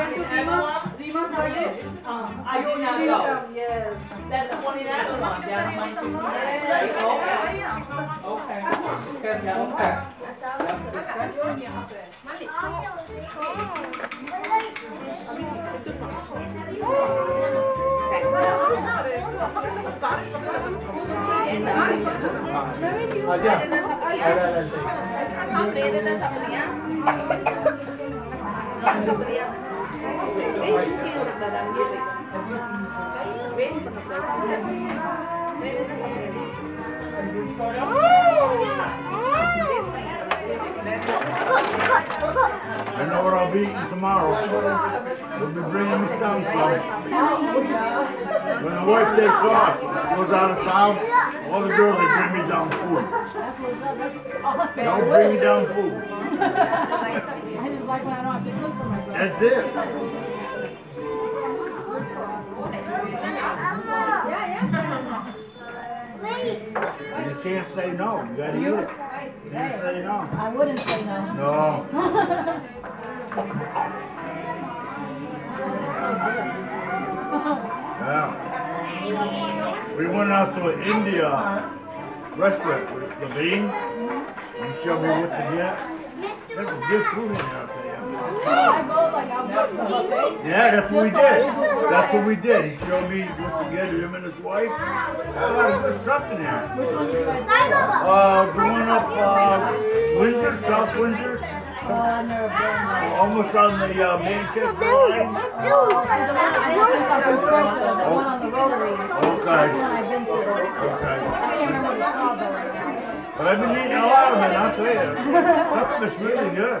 went to Rima's, Rima's birthday? Um, I did not go. Yes. That's one in that one, down my. There you go. Okay. I know what I'll be eating tomorrow. They'll be bringing me down some. When the wife takes off, goes out of town, all the girls will bring me down food. Don't bring me down food. I just like when I don't have to cook for myself. That's it. You can't say no. You gotta eat it. You can't say no. I wouldn't say no. No. Yeah. We went out to an India restaurant with Levine. He showed me what to get. That's good food in there, Yeah, that's what we did. That's what we did. He showed me what to get, him and his wife. Got a lot of good stuff in there. Which one do you guys go? Uh, going up, uh, Windsor, South Windsor, Oh, I've never been there. almost on the, uh, Manchester line. I think I'm from the one on the Rotary. That's the Okay, I've been to. okay. I can't remember what it's called though. But I've been eating a lot of it, I'll tell you. Some of it's really good.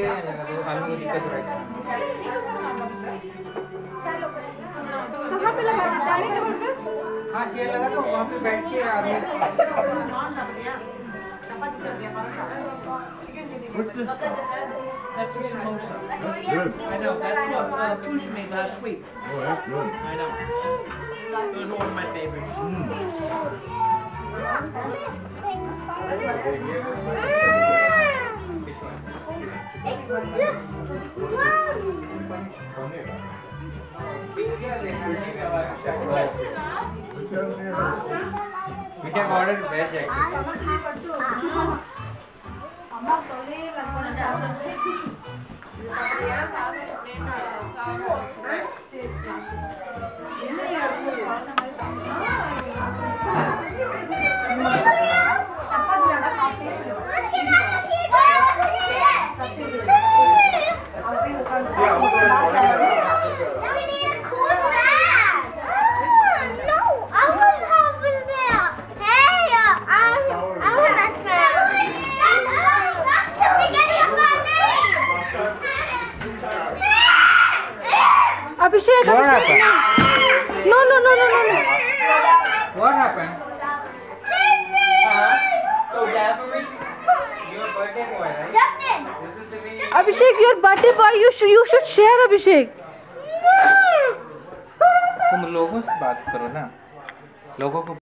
के लगा दो खाने को दिक्कत हो रही है कहाँ पे लगा डाइनिंग टेबल पे हाँ चेयर लगा दो वहाँ पे बैठ के आदमी What's this? That's a samosa. That's good. I know, that's what uh, Pooja made last week. Oh, that's good. I know. It was one of my favorites. Mm. Ordered veg actually. Abhishek no no no no no no Abhishek your birthday boy you you should share Abhishek. तुम लोगों से बात करो ना। लोगों को